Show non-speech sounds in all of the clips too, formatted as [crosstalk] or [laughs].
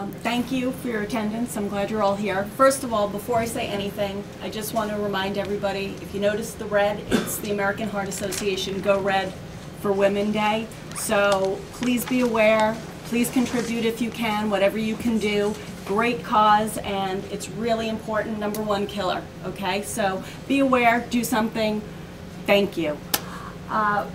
Um, Thank you for your attendance. I'm glad you're all here. First of all, before I say anything, I just want to remind everybody, if you notice the red, it's the American Heart Association Go Red for Women Day. So please be aware, please contribute if you can, whatever you can do. Great cause, and it's really important, number one killer, okay? So be aware, do something. Thank you. Uh,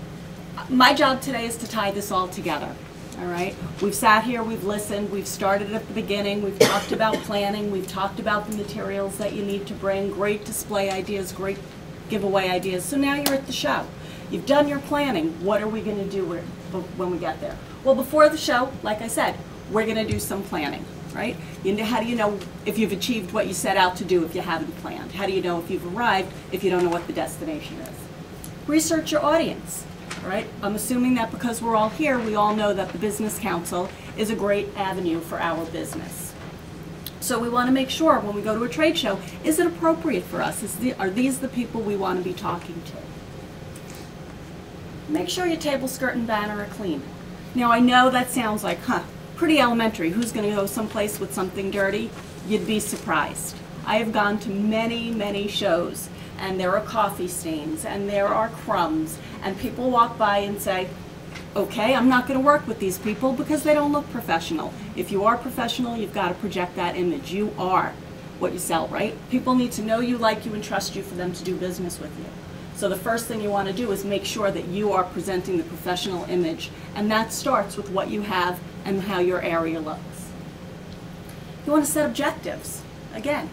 my job today is to tie this all together. All right? We've sat here, we've listened, we've started at the beginning, we've talked about planning, we've talked about the materials that you need to bring, great display ideas, great giveaway ideas. So now you're at the show. You've done your planning. What are we going to do when we get there? Well, before the show, like I said, we're going to do some planning, right? You know, how do you know if you've achieved what you set out to do if you haven't planned? How do you know if you've arrived if you don't know what the destination is? Research your audience right? I'm assuming that because we're all here, we all know that the Business Council is a great avenue for our business. So we want to make sure when we go to a trade show, is it appropriate for us? The, are these the people we want to be talking to? Make sure your table, skirt, and banner are clean. Now I know that sounds like, huh, pretty elementary. Who's going to go someplace with something dirty? You'd be surprised. I have gone to many, many shows and there are coffee stains and there are crumbs and people walk by and say, okay, I'm not going to work with these people because they don't look professional. If you are professional, you've got to project that image. You are what you sell, right? People need to know you, like you, and trust you for them to do business with you. So the first thing you want to do is make sure that you are presenting the professional image, and that starts with what you have and how your area looks. You want to set objectives. Again,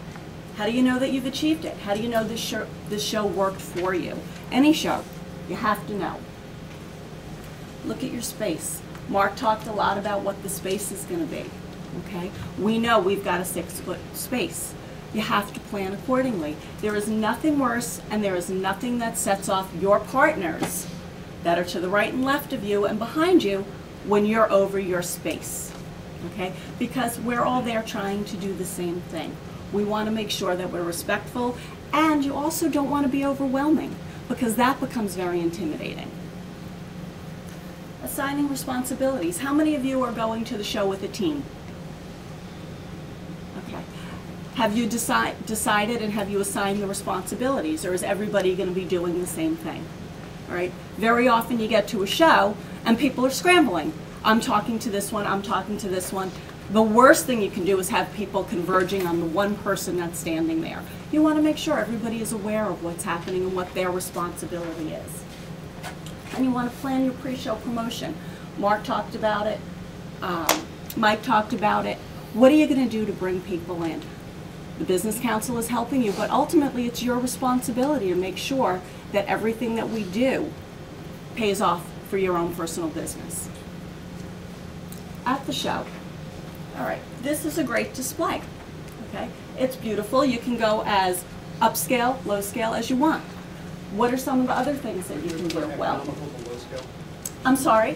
how do you know that you've achieved it? How do you know this show, this show worked for you? Any show, you have to know. Look at your space. Mark talked a lot about what the space is going to be. Okay? We know we've got a six foot space. You have to plan accordingly. There is nothing worse and there is nothing that sets off your partners that are to the right and left of you and behind you when you're over your space. Okay? Because we're all there trying to do the same thing. We want to make sure that we're respectful, and you also don't want to be overwhelming because that becomes very intimidating. Assigning responsibilities. How many of you are going to the show with a team? Okay. Have you decide, decided and have you assigned the responsibilities, or is everybody going to be doing the same thing? All right. Very often you get to a show and people are scrambling. I'm talking to this one, I'm talking to this one. The worst thing you can do is have people converging on the one person that's standing there. You want to make sure everybody is aware of what's happening and what their responsibility is. And you want to plan your pre-show promotion. Mark talked about it. Um, Mike talked about it. What are you going to do to bring people in? The Business Council is helping you, but ultimately it's your responsibility to make sure that everything that we do pays off for your own personal business. At the show, all right, this is a great display. Okay, it's beautiful. You can go as upscale, low scale as you want. What are some of the other things that you can do? Well, I'm sorry.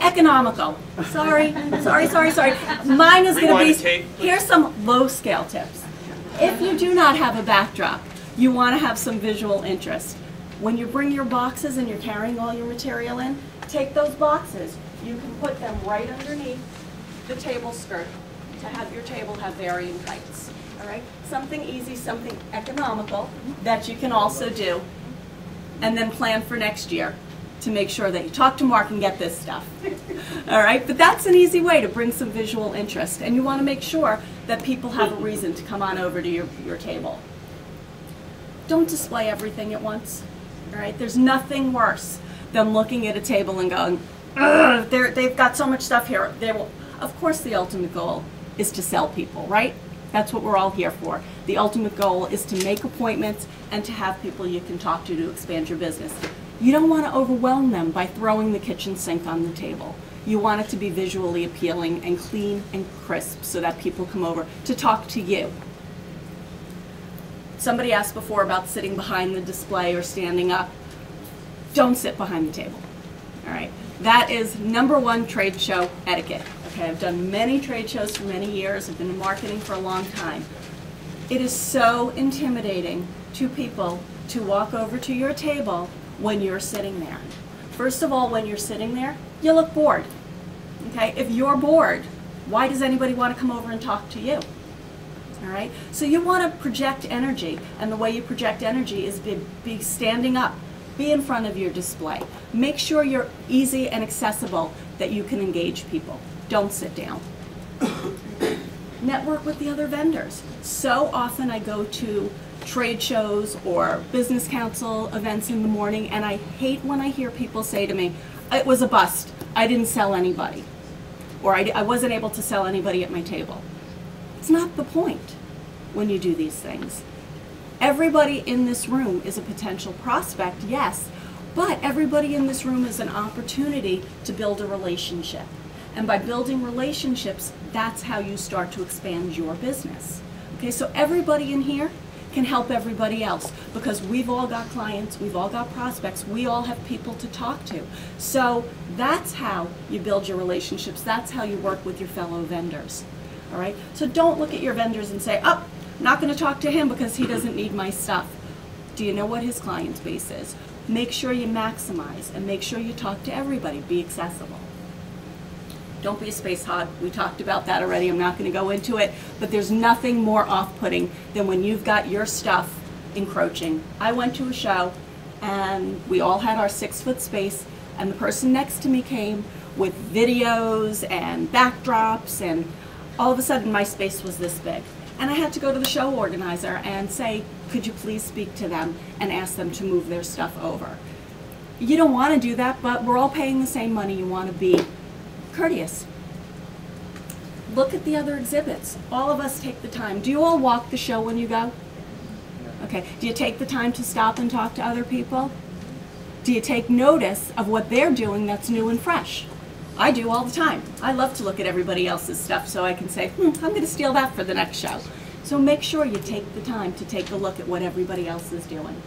Economical. Sorry, sorry, sorry, sorry. Mine is going to be. Here's some low scale tips. If you do not have a backdrop, you want to have some visual interest. When you bring your boxes and you're carrying all your material in, take those boxes. You can put them right underneath the table skirt to have your table have varying heights. All right, something easy, something economical that you can also do, and then plan for next year to make sure that you talk to Mark and get this stuff. [laughs] All right, but that's an easy way to bring some visual interest, and you want to make sure that people have a reason to come on over to your, your table. Don't display everything at once. All right, there's nothing worse than looking at a table and going, they've got so much stuff here. They will, of course, the ultimate goal is to sell people, right? That's what we're all here for. The ultimate goal is to make appointments and to have people you can talk to to expand your business. You don't want to overwhelm them by throwing the kitchen sink on the table. You want it to be visually appealing and clean and crisp so that people come over to talk to you. Somebody asked before about sitting behind the display or standing up. Don't sit behind the table. All right. That is number one trade show etiquette. Okay, I've done many trade shows for many years. I've been in marketing for a long time. It is so intimidating to people to walk over to your table when you're sitting there. First of all, when you're sitting there, you look bored. Okay, if you're bored, Why does anybody want to come over and talk to you? All right? So you want to project energy, and the way you project energy is be, be standing up, be in front of your display. Make sure you're easy and accessible that you can engage people. Don't sit down. Network with the other vendors. So often I go to trade shows or business council events in the morning, and I hate when I hear people say to me, it was a bust. I didn't sell anybody. Or I, I wasn't able to sell anybody at my table. It's not the point when you do these things. Everybody in this room is a potential prospect, yes, but everybody in this room is an opportunity to build a relationship. And by building relationships, that's how you start to expand your business. Okay, so everybody in here can help everybody else because we've all got clients, we've all got prospects, we all have people to talk to. So that's how you build your relationships, that's how you work with your fellow vendors. All right? So don't look at your vendors and say, oh, not going to talk to him because he doesn't need my stuff. Do you know what his client base is? Make sure you maximize and make sure you talk to everybody. Be accessible. Don't be a space hog. We talked about that already. I'm not going to go into it. But there's nothing more off putting than when you've got your stuff encroaching. I went to a show and we all had our six foot space, and the person next to me came with videos and backdrops, and all of a sudden my space was this big. And I had to go to the show organizer and say, could you please speak to them and ask them to move their stuff over? You don't want to do that, but we're all paying the same money. You want to be courteous. Look at the other exhibits. All of us take the time. Do you all walk the show when you go? Okay. Do you take the time to stop and talk to other people? Do you take notice of what they're doing that's new and fresh? I do all the time. I love to look at everybody else's stuff so I can say, hmm, I'm going to steal that for the next show. So make sure you take the time to take a look at what everybody else is doing.